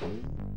Mm-hmm.